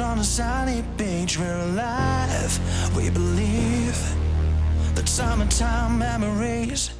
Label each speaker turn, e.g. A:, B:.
A: on a sunny beach We're alive, we believe. That summertime memories.